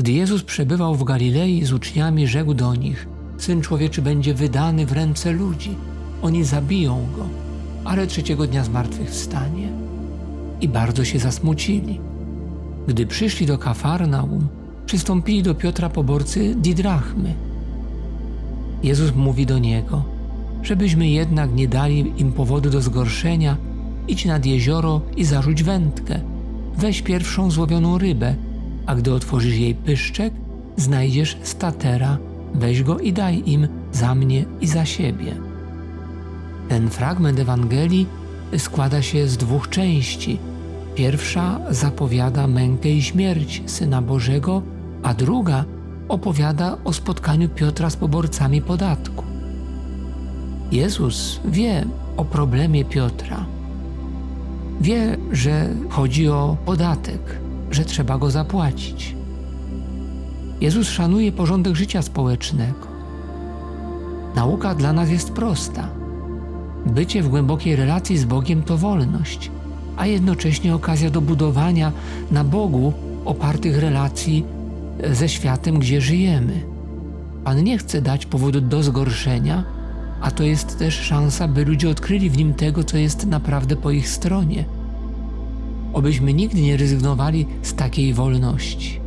Gdy Jezus przebywał w Galilei z uczniami, rzekł do nich: Syn człowieczy będzie wydany w ręce ludzi. Oni zabiją go, ale trzeciego dnia zmartwychwstanie. I bardzo się zasmucili. Gdy przyszli do Kafarnaum, przystąpili do Piotra poborcy Didrachmy. Jezus mówi do niego, żebyśmy jednak nie dali im powodu do zgorszenia, idź nad jezioro i zarzuć wędkę. Weź pierwszą złowioną rybę, a gdy otworzysz jej pyszczek, znajdziesz statera, weź go i daj im za mnie i za siebie. Ten fragment Ewangelii składa się z dwóch części. Pierwsza zapowiada mękę i śmierć Syna Bożego, a druga opowiada o spotkaniu Piotra z poborcami podatku. Jezus wie o problemie Piotra. Wie, że chodzi o podatek, że trzeba go zapłacić. Jezus szanuje porządek życia społecznego. Nauka dla nas jest prosta. Bycie w głębokiej relacji z Bogiem to wolność, a jednocześnie okazja do budowania na Bogu opartych relacji ze światem, gdzie żyjemy. Pan nie chce dać powodu do zgorszenia, a to jest też szansa, by ludzie odkryli w nim tego, co jest naprawdę po ich stronie. Obyśmy nigdy nie rezygnowali z takiej wolności.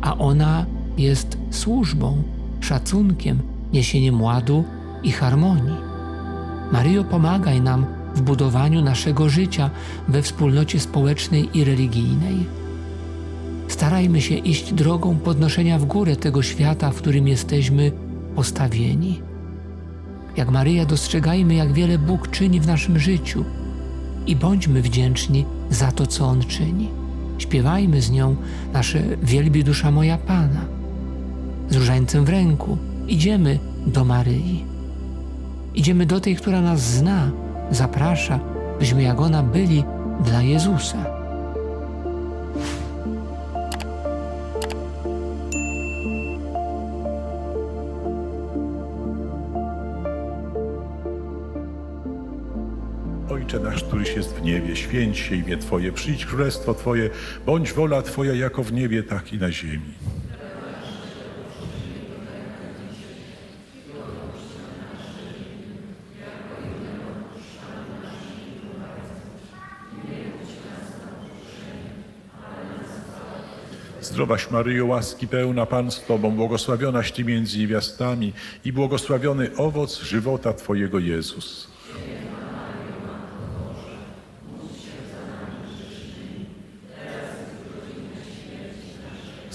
A ona jest służbą, szacunkiem, niesieniem ładu i harmonii. Maryjo, pomagaj nam w budowaniu naszego życia we wspólnocie społecznej i religijnej. Starajmy się iść drogą podnoszenia w górę tego świata, w którym jesteśmy postawieni. Jak Maryja dostrzegajmy, jak wiele Bóg czyni w naszym życiu i bądźmy wdzięczni za to, co On czyni. Śpiewajmy z nią nasze wielbi dusza moja Pana. Z różańcem w ręku idziemy do Maryi. Idziemy do tej, która nas zna, zaprasza, byśmy jak ona byli dla Jezusa. Ojcze nasz, któryś jest w niebie, święć się imię Twoje, przyjdź królestwo Twoje, bądź wola Twoja jako w niebie, tak i na ziemi. Zdrowaś Maryjo, łaski pełna Pan z Tobą, błogosławionaś Ty między niewiastami i błogosławiony owoc żywota Twojego Jezus.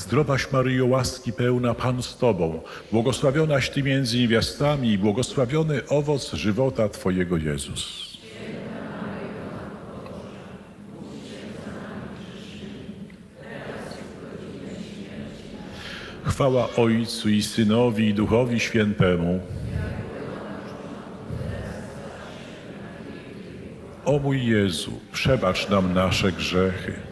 Zdrowaś Maryjo, łaski pełna, Pan z Tobą, błogosławionaś Ty między niewiastami i błogosławiony owoc żywota Twojego Jezus. Chwała Ojcu i Synowi i Duchowi Świętemu. O mój Jezu, przebacz nam nasze grzechy,